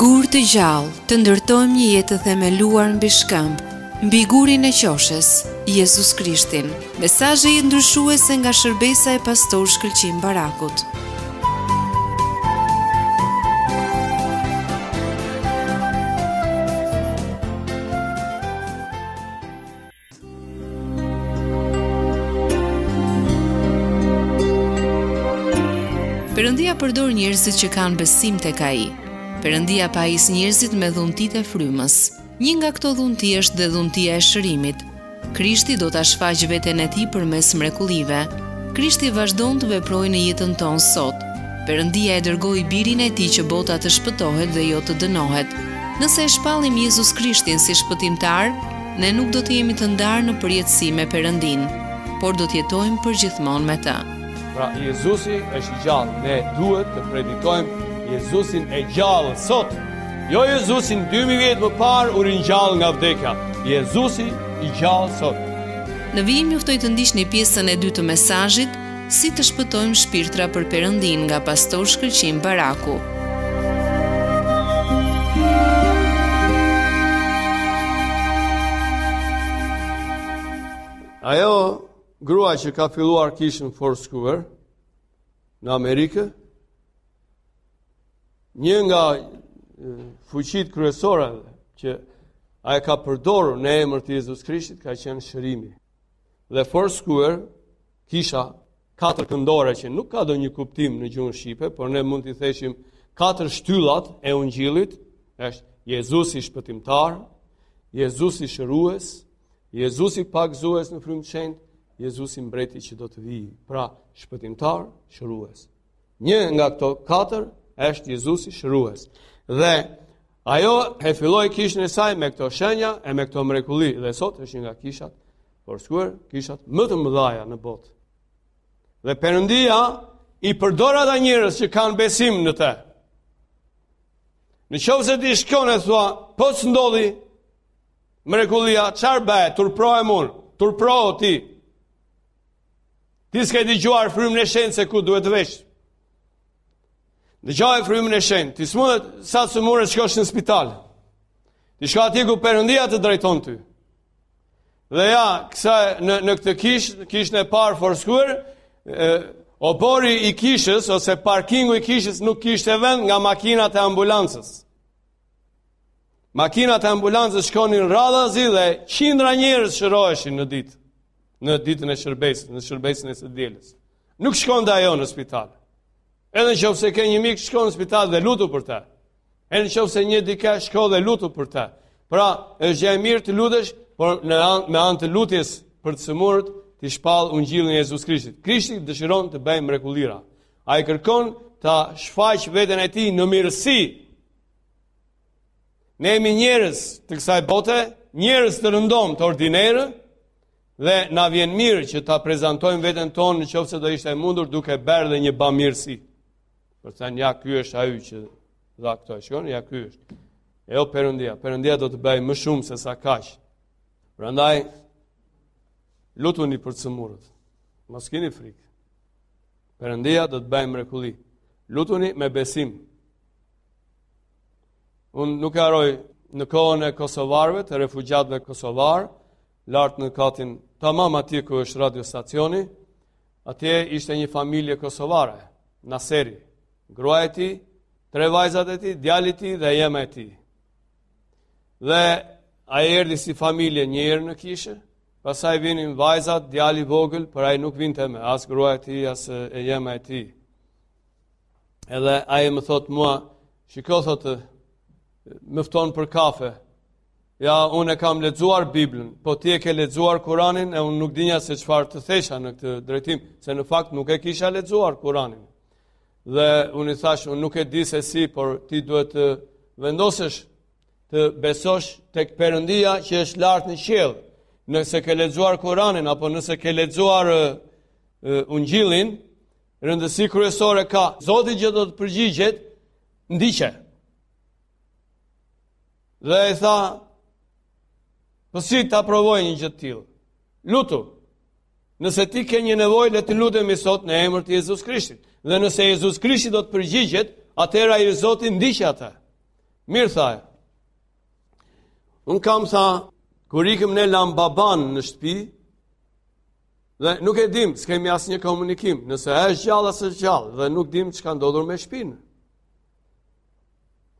Gurë të gjallë, të ndërtojmë një jetë të themeluar mbi shkëmb, mbi gurin e qoshes, Jezus Krishtin. Mesazhe jetë ndryshuese nga shërbesa e pastor Shkëlqim Barakut. Perëndia përdor njerëzit që kanë besim tek ai. Perëndia pajis njerëzit me dhuntitë e frymës. Një nga këto dhunti është dhe dhuntia e shërimit. Krishti do ta shfaqë veten e tij përmes mrekullive. Krishti vazhdon të veprojë në jetën tonë sot. Perëndia e dërgoi birin e tij që bota të shpëtohet dhe jo të dënohet. Nëse e shpallim Jezus Krishtin si shpëtimtar, Ne nuk do të jemi të ndarë në përjetësi me Perëndinë, por do të jetojmë përgjithmonë me të. Pra Jezusi është i gjallë. Ne duhet të predikojmë Jezusin e gjallë sot. Jo Jezusi 2000 vjet më parë u ringjall nga vdekja. Jezusi i gjallë sot. Në vijim ju ftoj të ndiqni pjesën e dytë të mesazhit Si të shpëtojmë shpirtra për Perëndinë nga Pastor Shkëlqim Baraku. Ajo grua që ka filluar kishën Foursquare në Amerikë, një nga fuqitë kryesore që ajo e ka përdorur në emër të Jezus Krishtit ka qenë shërimi. Dhe Foursquare kisha katërkëndore që nuk ka ndonjë kuptim në gjuhën shqipe, por ne mund t'i thoshim katër shtyllat e ungjillit, është Jezusi shpëtimtar, Jezusi shërues, Jezusi pagëzues në Frymë të Shenjtë, Jezusi mbreti që do të vijë, pra shpëtimtar, shërues. Një nga këto katër është Jezusi shërues. Dhe ajo e filloi kishën e saj me këto shenja e me këto mrekulli, dhe sot është një nga kishat Foursquare kishat më të mëdha në botë. Dhe Perëndia i përdor ata njerëz që kanë besim në të. Në qoftë se ti shkon e thua, po s'ndodhi mrekullia, çfarë bëhet, turpërohem unë, turpërohu ti. Ti s'ke dëgjuar Frymën e Shenjtë se ku duhet të vesh. Dëgjoje Frymën e Shenjtë, ti s'mundet, sa të sëmurë, të shkosh në spital. Ti shko aty ku Perëndia të drejton ty. Dhe ja, kësa në, në këtë kish, kishën e parë forskuer, oborri i kishës, ose parkingu i kishës nuk kishte vend nga makinat e ambulancës. Makinat e ambulancës shkonin radhazi dhe qindra njerëz shëroheshin në ditë, në ditën e shërbesës, në shërbesën e së dielës. Nuk shkonte ajo në spital. Edhe në qoftë se ke një mik, shko në spital dhe lutu për ta. E në qoftë se njeh dikë shko dhe lutu për ta. Pra, është gjë e mirë të lutesh, por në an, me anë të lutjes për të sëmurët, t'i shpallësh ungjillin e Jezus Krishtit. Krishti dëshiron të bëjë mrekullira. Ai kërkon të shfaqë veten e tij në mirësi. Ne jemi njerëz të kësaj bote, njerëz të rëndomtë, ordinerë, dhe na vjen mirë që ta prezantojmë veten tonë në qoftë se do ishte e mundur duke bërë dhe një bamirësi. Për të thënë ja ky është ai që dha këto shkon, ja ky është. E jo Perëndia, Perëndia do të bëjë më shumë se sa kaq. Prandaj lutuni për të sëmurët. Mos keni frikë. Perëndia do të bëjë mrekulli. Lutuni me besim. Unë nuk e harroj në kohën e kosovarëve, të refugjatëve kosovarë, lart në katin tamam atje ku është radiostacioni, atje ishte një familje kosovare, Naseri, gruaja e tij, tre vajzat e tij, djali i tij dhe e ëma e tij. Dhe ai erdhi si familje njëherë në kishë, pastaj vinin vajzat, djali i vogël, por ai nuk vinte më, as gruaja e tij, as e ëma e tij. Edhe ai më thotë mua, shiko thotë, më fton për kafe, Ja, unë e kam lexuar Biblën, po ti e ke lexuar Kur'anin e unë nuk dinja se çfarë të thosha në këtë drejtim, se në fakt nuk e kisha lexuar Kur'anin. Dhe unë i thashë, unë nuk e di se si, por ti duhet të vendosësh të besosh tek Perëndia që është lart në qiell. Nëse ke lexuar Kur'anin apo nëse ke lexuar Ungjillin, rëndësi kryesore ka Zoti që do të përgjigjet ndiqe. Dhe ai tha, po si ta provoj një gjë të tillë? Lutu. Nëse ti ke një nevojë, le të lutemi sot në emër të Jezus Krishtit. Dhe nëse Jezus Krishti do të përgjigjet, atëherë ai Zoti ndiqe atë. Mirë tha. Unë kam tha, kur ikëm ne lamë baban në shtëpi, dhe nuk e dimë, s'kemi asnjë komunikim, nëse është gjallë a s'është gjallë, dhe nuk dimë ç'ka ndodhur me shpinë.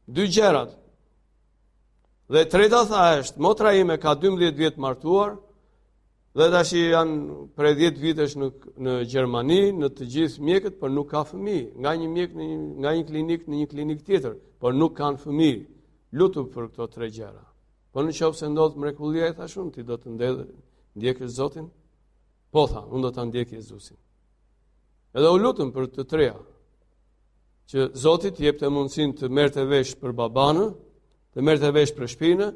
Dy gjërat. Dhe e treta tha është, motra ime ka 12 vjet martuar, dhe tashi janë prej 10 vitesh në, në Gjermani, në të gjithë mjekët, por nuk ka fëmijë, nga një mjek në një, nga një klinikë në një klinikë tjetër, por nuk kanë fëmijë, lutu për këto tre gjëra. Po në qoftë se ndodh mrekullia, i thashë unë, ti do të ndjekë, ndjekësh Zotin? Po tha, unë do ta ndjek Jezusin. Edhe u lutëm për të treja, që Zoti t'i jepte mundësinë të merrte vesh për babanë, të merrte vesh për shpinë,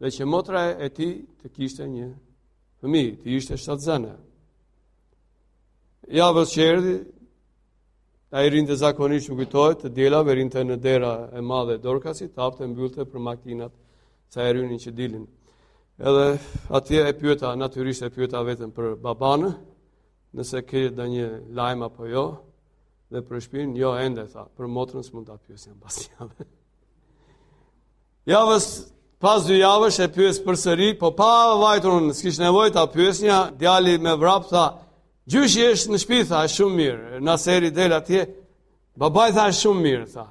dhe që motra e tij të kishte një fëmijë, të ishte shtatzënë. Javës që erdhi, ai rrinte zakonisht, u kujtohet, të dielave rrinte në dera e madhe e Dorkasit, të hapte, mbyllte për makinat, sa herë hynin dhe dilnin. Edhe atje e pyeta, naturisht e pyeta vetëm për babanë, nëse ke ndonjë lajm apo jo, dhe për shpinë, jo ende, tha, për motrën s'mund ta pyesnja pas një jave. Javës, pas dy javësh e pyes përsëri, po pa vajtur unë, s'kish nevojë ta pyesnja, djali me vrap, tha, gjyshi është në shpi, tha, shumë mirë, Naseri del atje, babai, tha, është shumë mirë, tha,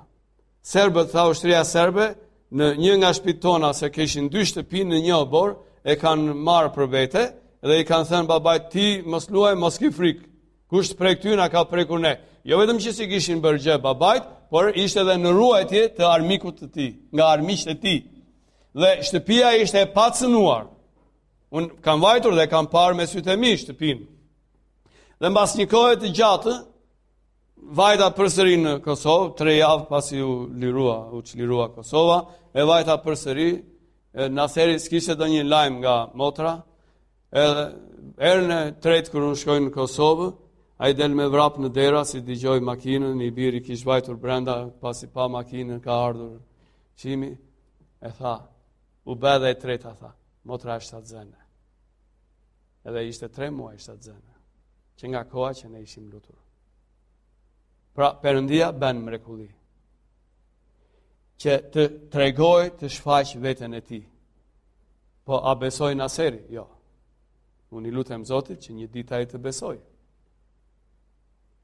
Serbët, tha ushtria serbe, në një nga shpitë tona, se kishin dy shtëpi në një oborr, e kanë marrë për vete, dhe i kanë thënë babait, ti mos luaj, mos ki frikë, kush të prek ty na ka prekur ne. Jo vetëm që s'i kishin bërë gjë babait, por ishte edhe në ruajtje të armikut të tij, nga armiqtë e tij. Dhe shtëpia ishte e pacenuar. Unë kam vajtur dhe e kam parë me sytë e mi shtëpinë. Dhe mbas një kohe të gjatë, vajta përsëri në Kosovë, tre javë pasi u lirua, u çlirua Kosova, e vajta përsëri, Naseri s'kishte ndonjë lajm nga motra, edhe herën e tretë kur unë shkoj në Kosovë, ai del me vrap në dera, si dëgjoi makinën, i biri kish vajtur brenda, pasi pa makinën ka ardhur Qimi, e tha, u bë dhe e treta, tha, motra është shtatzënë. Edhe ishte tre muaj shtatzënë, që nga koha që ne kishim lutur. Pra, Perëndia bën mrekulli, që të tregojë, të shfaqë veten e tij. Po, a besoi Naseri? Jo. Unë i lutem Zotit që një ditë ai të besojë.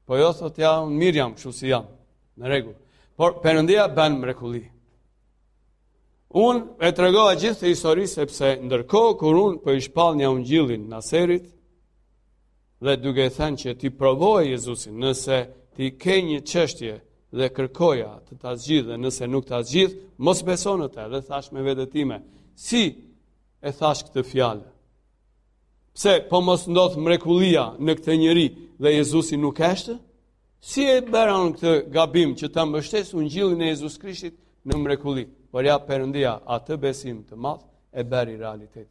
Po jo, thotë, ja, unë mirë jam, kështu si jam, në rregull. Por, Perëndia bën mrekulli, Unë e tregova gjithë këtë histori sepse ndërkohë kur unë po i shpallnja ungjillin Naserit dhe duke i thënë që ti provoje Jezusin nëse ti ke një çështje dhe kërkoja të ta zgjidhë dhe nëse nuk ta zgjidh, mos beso në të dhe thashë me veten time, si e thashë këtë fjalë. Pse, po mos ndodhë mrekullia në këtë njeri dhe Jezusi nuk është, Si e bëra unë këtë gabim që ta mbështes ungjillin e Jezus Krishtit në mrekulli? Por ja Perëndia atë besim të madh e bëri realitet.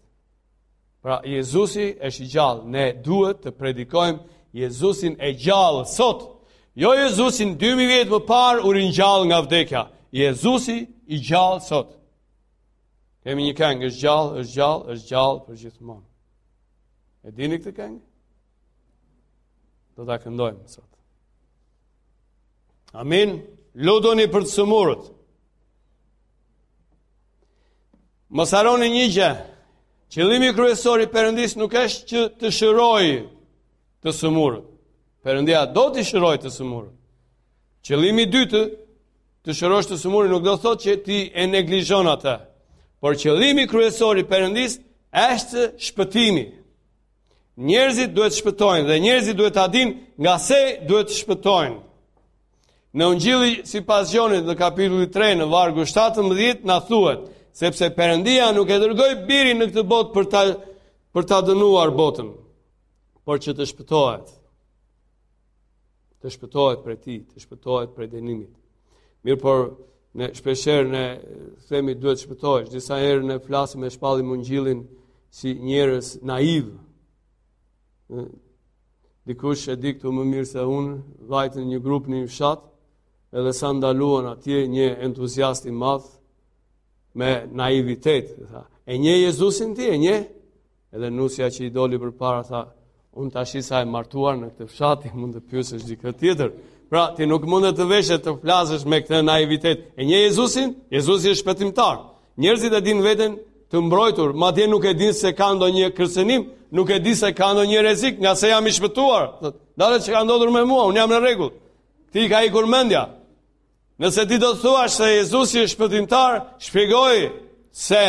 Pra Jezusi është i gjallë, ne duhet të predikojmë Jezusin e gjallë sot. Jo Jezusin 2000 vjet më parë u ringjall nga vdekja. Jezusi i gjallë sot. Kemi një këngë, është gjallë, është gjallë, është gjallë përgjithmonë. E dini këtë këngë? Do ta këndojmë sot. Amin. Lutuni për të sëmurët. Mos harroni një gjë. Qëllimi kryesor i Perëndisë nuk është që të shërojë të sëmurët. Perëndia do t'i shërojë të sëmurët. Qëllimi i dytë, të shërosh të sëmurin nuk do të thotë që ti e neglizhon atë. Por qëllimi kryesor i Perëndisë është shpëtimi. Njerëzit duhet të shpëtojnë dhe njerëzit duhet ta dinë nga se duhet të shpëtojnë. Në Ungjilli sipas Gjonit në kapitullin 3 në vargun 17 na thuhet, sepse Perëndia nuk e dërgoi birin në këtë botë për ta për ta dënuar botën, por që të shpëtohet. të shpëtohet prej tij, të shpëtohet prej dënimit. Mirëpo ne shpeshherë ne themi duhet të shpëtohesh, disa herë ne flasim e shpallim ungjillin si njerëz naivë. Dikush e di këtu më mirë se unë, vajtën një grup në një fshat, edhe sa ndaluan atje një entuziast i madh me naivitet, tha. E njeh Jezusin ti, e njeh? Edhe nusja që i doli përpara tha, unë tash sa jam martuar në këtë fshat, mund të pyesësh dikë tjetër. Pra, ti nuk mund të vesh e të flasësh me këtë naivitet. E njeh Jezusin, Jezusi është shpëtimtar. Njerëzit e dinë veten të mbrojtur, madje nuk e dinë se ka ndonjë kërcënim, nuk e dinë se ka ndonjë rrezik, nga se jam i shpëtuar. Dale, ç'ka ndodhur me mua, unë jam në rregull. Ty të ka ikur mendja. Nëse ti do të thuash se Jezusi është shpëtimtar, shpjegoji se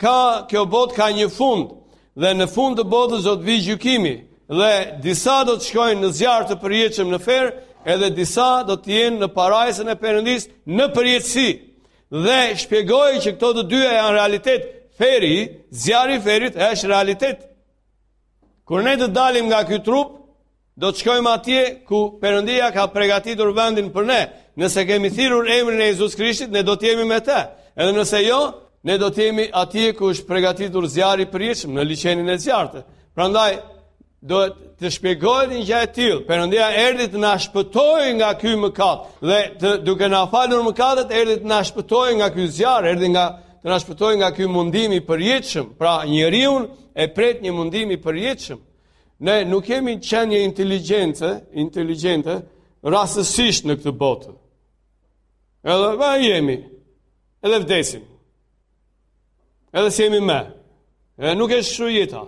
ka kjo botë ka një fund dhe në fund të botës do të vijë gjykimi dhe disa do të shkojnë në zjarr të përjetshëm në ferr, edhe disa do të jenë në parajsën e Perëndisë në përjetësi. Dhe shpjegoji që këto të dyja janë realitet. Ferri, zjarri i ferrit është realitet. Kur ne të dalim nga ky trup, Do të shkojmë atje ku Perëndia ka përgatitur vendin për ne. Nëse kemi thirrur emrin e Jezus Krishtit, ne do të jemi me të. Edhe nëse jo, ne do të jemi atje ku është përgatitur zjarri i përjetshëm në liqenin e zjarrtë. Prandaj duhet të shpjegohet një gjë e tillë. Perëndia erdhi të na shpëtojë nga ky mëkat dhe të, duke na falur mëkatet erdhi të na shpëtojë nga ky zjarr, erdhi nga të na shpëtojë nga ky mundim i përjetshëm. Pra, njeriun e pret një mundim i përjetshëm. Ne nuk jemi qenje inteligjente, inteligjente, rastësisht në këtë botë. Edhe jemi, edhe vdesim. Edhe s'jemi më. E nuk është kështu jeta.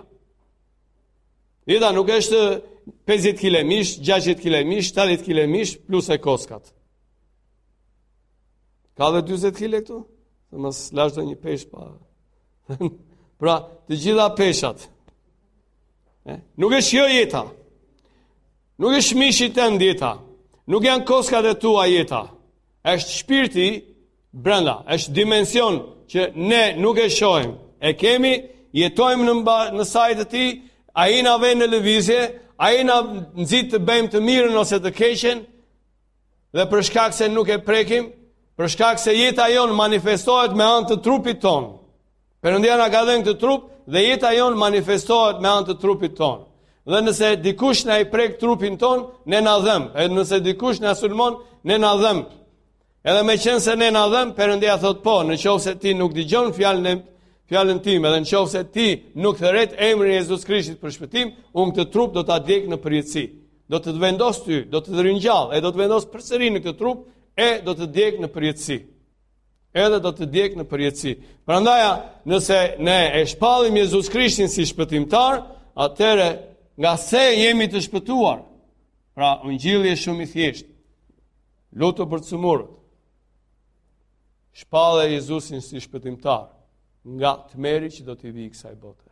Jeta nuk është 50 kile mish, 60 kile mish, 70 kile mish, plus dhe koskat. Ka dhe 20 kile këtu? Dhe mos lashtë dhe një peshë, pra, të gjitha peshat. Nuk është kjo jeta. Nuk është mishi tënd jeta. Nuk janë koskat e tua jeta. Është shpirti brenda. Është dimension që ne nuk e shohim. E kemi, jetojmë në, mba, në sajë të tij, ai na vë në lëvizje, ai na nxit të bëjmë të mirën ose të keqen, dhe për shkak se nuk e prekim, për shkak se jeta jonë manifestohet me anë të trupit tonë. Perëndia na ka dhënë këtë trup dhe jeta jonë manifestohet me anë të trupit tonë. Dhe nëse dikush na i prek trupin tonë, ne na dhëmb. E nëse dikush na sulmon, ne na dhëmb. Edhe meqenëse ne na dhëmb, Perëndia thotë po, në qoftë se ti nuk dëgjon fjalën e fjalën time dhe në qoftë se ti nuk thërret emrin e Jezus Krishtit për shpëtim, unë këtë trup do ta djeg në përjetësi. Do të të vendos ty, do të të ringjall, e do të vendos përsëri në këtë trup e do të djeg në përjetësi. edhe do të djeg në përjetësi. Prandaj, a, nëse ne e shpallim Jezus Krishtin si shpëtimtar, atëherë nga se jemi të shpëtuar. Pra, ungjilli është shumë i thjeshtë. Lutu për të sëmurët. Shpalle Jezusin si shpëtimtar nga tmerri që do t'i vijë kësaj bote.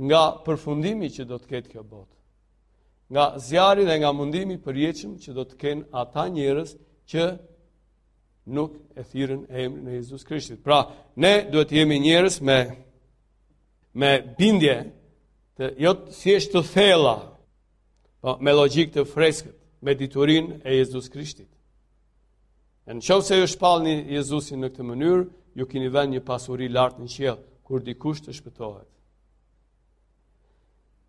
Nga përfundimi që do të ketë kjo botë. nga zjarri dhe nga mundimi i përjetshëm që do të kenë ata njerëz që nuk e thirrën emrin e Jezus Krishtit. Pra, ne duhet të jemi njerëz me, me bindje të jo thjesht të thella, po, me logjikë të freskët, me diturinë e Jezus Krishtit. E në qoftë se ju shpallni Jezusin në këtë mënyrë, ju kini vënë një pasuri lart në qiell, kur dikush të shpëtohet.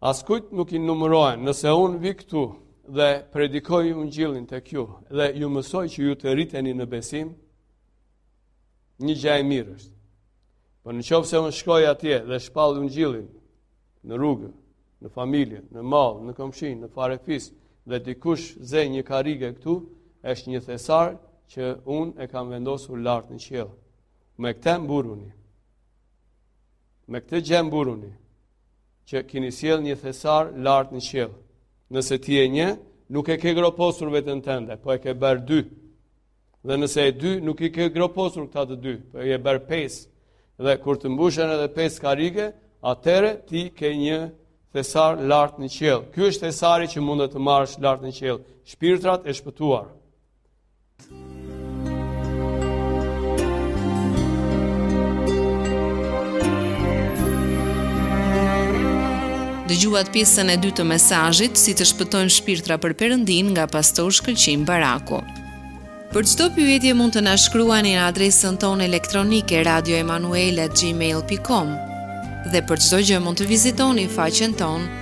Askujt nuk i numërohen, nëse unë vij këtu dhe predikoj ungjillin tek ju dhe ju mësoj që ju të rriteni në besim, një gjë e mirë është. Po, po në qoftë se unë shkoj atje dhe shpall ungjillin në rrugë, në familje, në mall, në komshinj, në farefis dhe dikush zë një karrige këtu, është një thesar që unë e kam vendosur lart në qiell. Me këtë mburruni. Me këtë gjë mburuni që kini sjell një thesar lart në qiell. Nëse ti je një, nuk e ke groposur veten tënde, po e ke bërë dy. Dhe nëse je dy, nuk i ke groposur këta të dy, po e ke bërë pesë. Dhe kur të mbushen edhe pesë karrige, atëherë ti ke një thesar lart në qiell. Ky është thesari që mund të marrësh lart në qiell, shpirtrat e shpëtuar. Dëgjuat pjesën e dytë të mesazhit si të shpëtojmë shpirtra për Perëndinë nga pastor Shkëlqim Baraku. Për çdo pyetje mund të na shkruani në adresën tonë elektronike radioemanuel@gmail.com dhe për çdo gjë mund të vizitoni faqen tonë